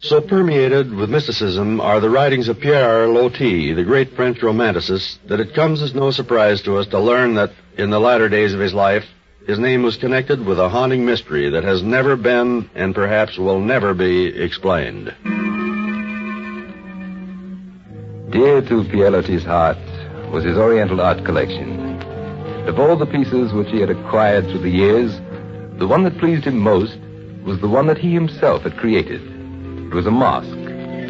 So permeated with mysticism are the writings of Pierre Loti, the great French romanticist, that it comes as no surprise to us to learn that in the latter days of his life, his name was connected with a haunting mystery that has never been and perhaps will never be explained. Dear to Pierre Loti's heart was his Oriental art collection. Of all the pieces which he had acquired through the years, the one that pleased him most was the one that he himself had created. It was a mosque,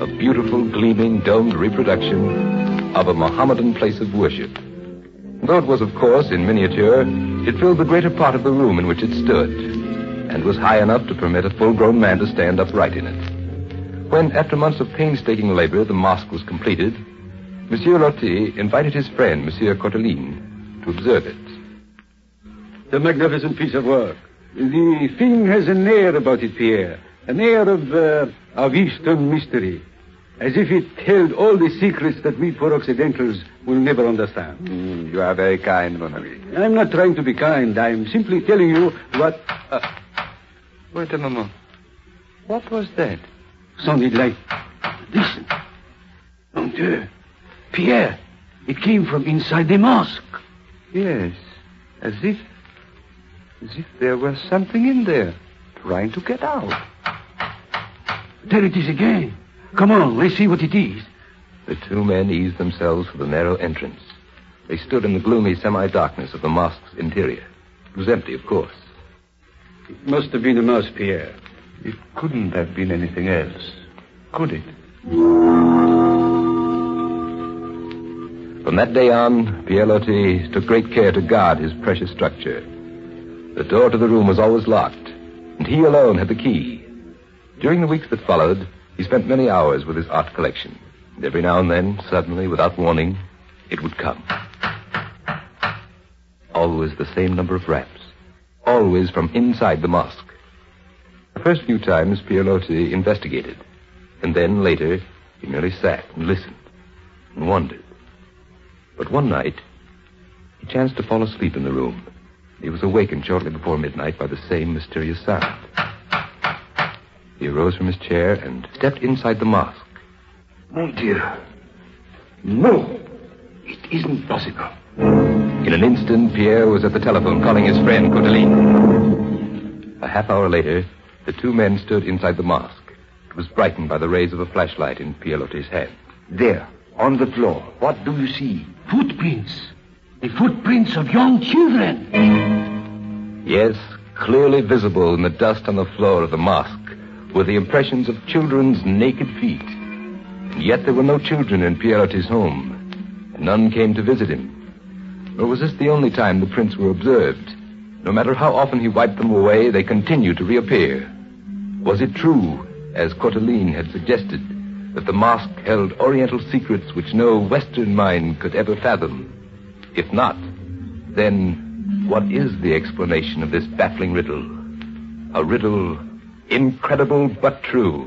a beautiful, gleaming, domed reproduction of a Mohammedan place of worship. Though it was, of course, in miniature, it filled the greater part of the room in which it stood, and was high enough to permit a full-grown man to stand upright in it. When, after months of painstaking labor, the mosque was completed, Monsieur Loti invited his friend, Monsieur Courteline, to observe it. A magnificent piece of work. The thing has an air about it, Pierre. An air of, uh, of Eastern mystery. As if it held all the secrets that we poor Occidentals will never understand. Mm, you are very kind, mon ami. I'm not trying to be kind. I'm simply telling you what... Uh, Wait a moment. What was that? Sounded like... Listen. Mon Dieu. Pierre, it came from inside the mosque. Yes, as if... as if there was something in there, trying to get out. There it is again. Come on, let's see what it is. The two men eased themselves for the narrow entrance. They stood in the gloomy semi-darkness of the mosque's interior. It was empty, of course. It must have been a mouse, Pierre. It couldn't have been anything else, could it? From that day on, Pierre Loti took great care to guard his precious structure. The door to the room was always locked, and he alone had the key. During the weeks that followed, he spent many hours with his art collection. And every now and then, suddenly, without warning, it would come. Always the same number of raps. Always from inside the mosque. The first few times, Pierre Loti investigated. And then, later, he merely sat and listened and wondered. But one night, he chanced to fall asleep in the room. He was awakened shortly before midnight by the same mysterious sound. He arose from his chair and stepped inside the mosque. Mon Dieu. No. It isn't possible. In an instant, Pierre was at the telephone calling his friend, Courteline. A half hour later, the two men stood inside the mosque. It was brightened by the rays of a flashlight in Pierre Loti's hand. There, on the floor, what do you see? Footprints. The footprints of young children. Yes, clearly visible in the dust on the floor of the mosque were the impressions of children's naked feet. And yet there were no children in Pierre Loti's home. None came to visit him. Nor was this the only time the prints were observed. No matter how often he wiped them away, they continued to reappear. Was it true, as Courteline had suggested, that the mosque held oriental secrets which no Western mind could ever fathom? If not, then what is the explanation of this baffling riddle? A riddle incredible but true.